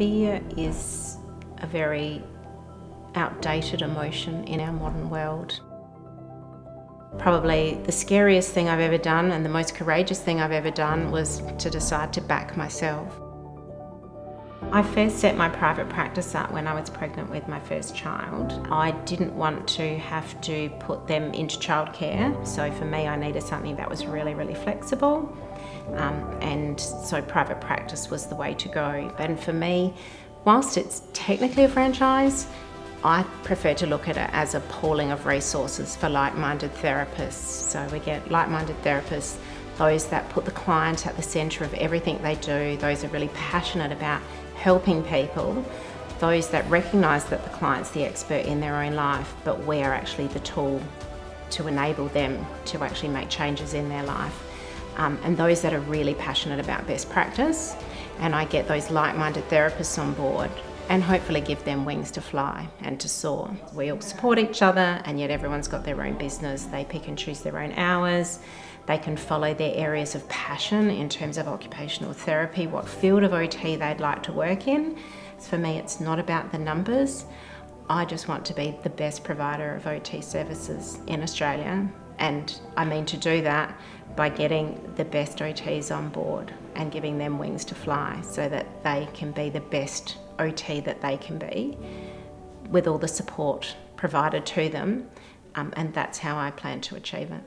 Fear is a very outdated emotion in our modern world. Probably the scariest thing I've ever done and the most courageous thing I've ever done was to decide to back myself. I first set my private practice up when I was pregnant with my first child. I didn't want to have to put them into childcare, so for me, I needed something that was really, really flexible. Um, and so private practice was the way to go. And for me, whilst it's technically a franchise, I prefer to look at it as a pooling of resources for like-minded therapists. So we get like-minded therapists, those that put the client at the centre of everything they do, those are really passionate about helping people, those that recognise that the client's the expert in their own life, but we are actually the tool to enable them to actually make changes in their life. Um, and those that are really passionate about best practice, and I get those like-minded therapists on board and hopefully give them wings to fly and to soar. We all support each other and yet everyone's got their own business. They pick and choose their own hours. They can follow their areas of passion in terms of occupational therapy, what field of OT they'd like to work in. For me, it's not about the numbers. I just want to be the best provider of OT services in Australia. And I mean to do that by getting the best OTs on board and giving them wings to fly so that they can be the best OT that they can be with all the support provided to them. Um, and that's how I plan to achieve it.